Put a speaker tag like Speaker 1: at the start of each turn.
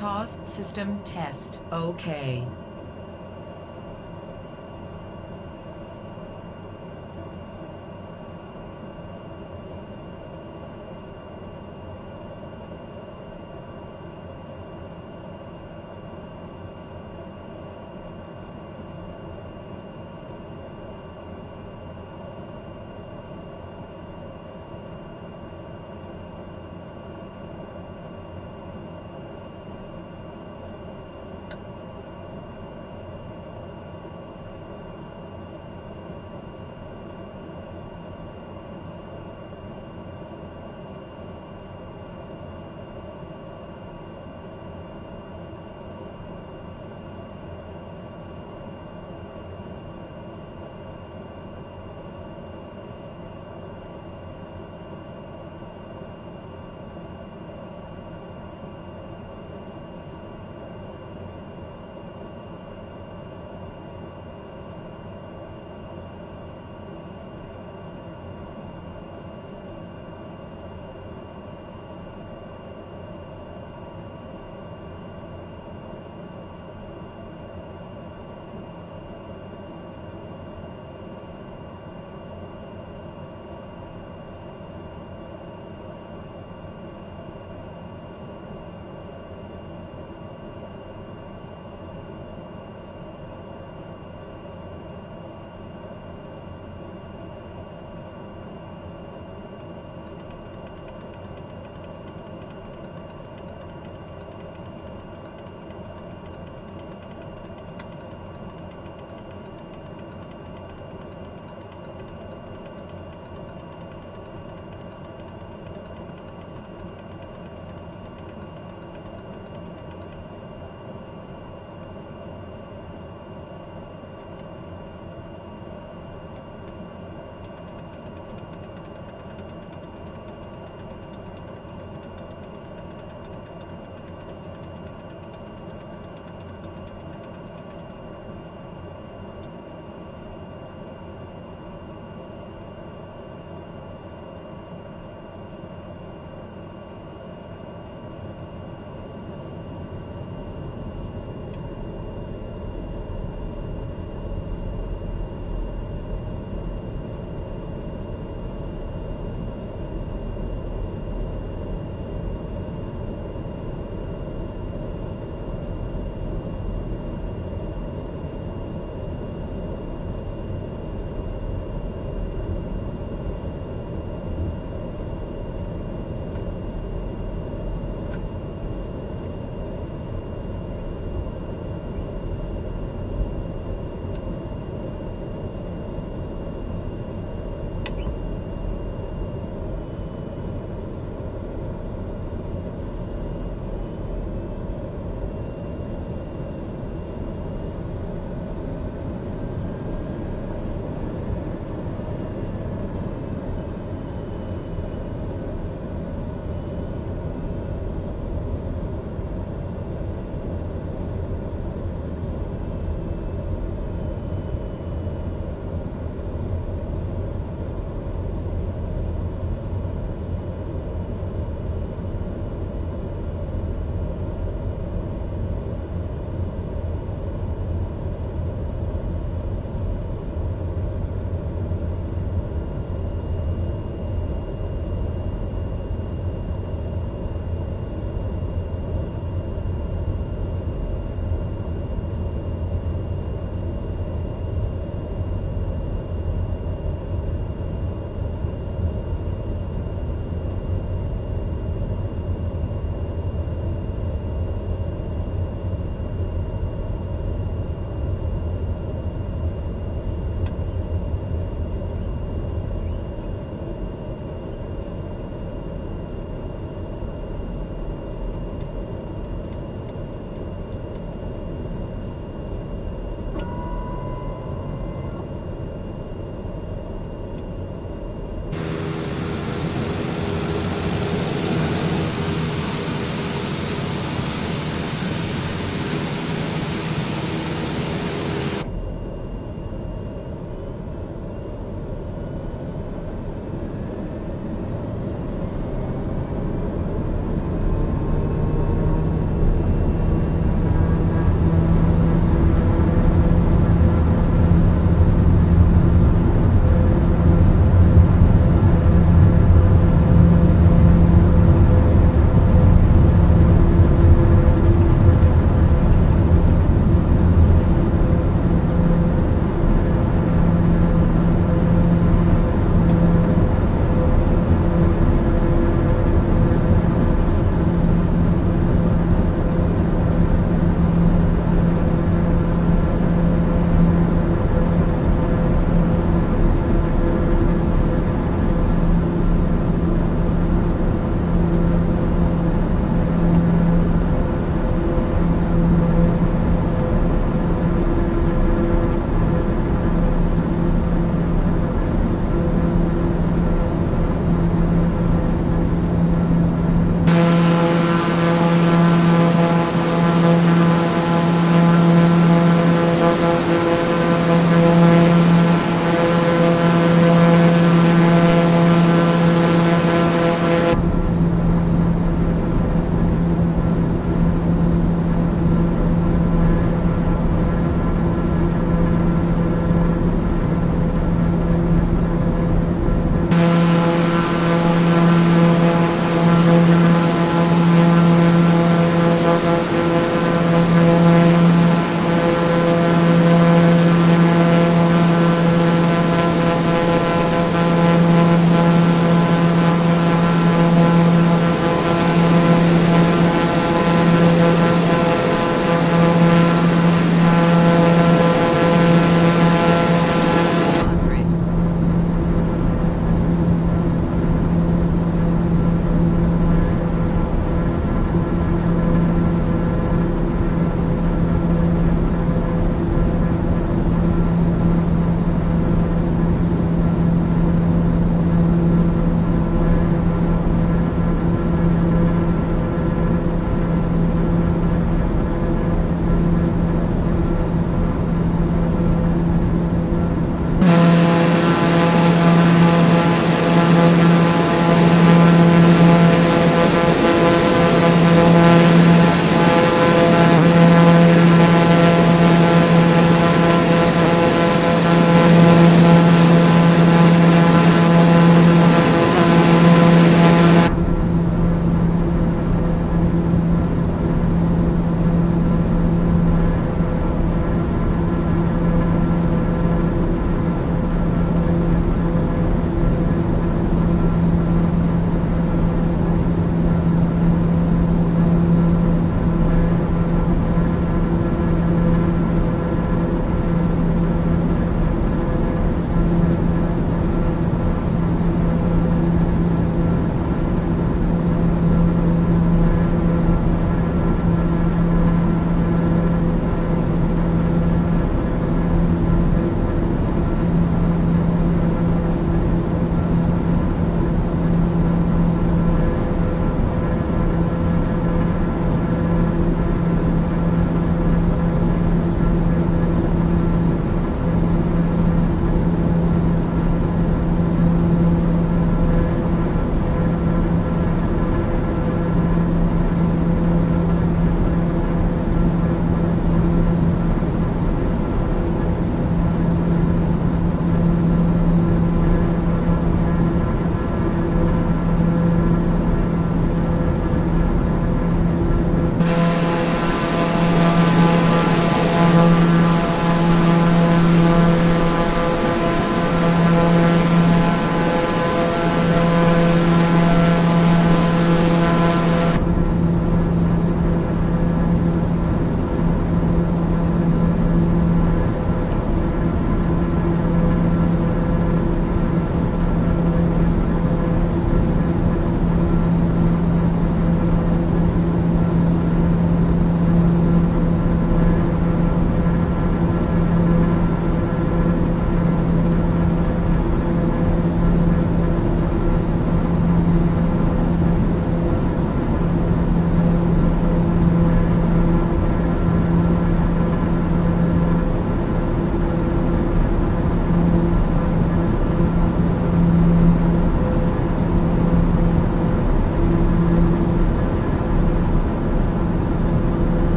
Speaker 1: TOS system test. Okay.